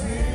sweet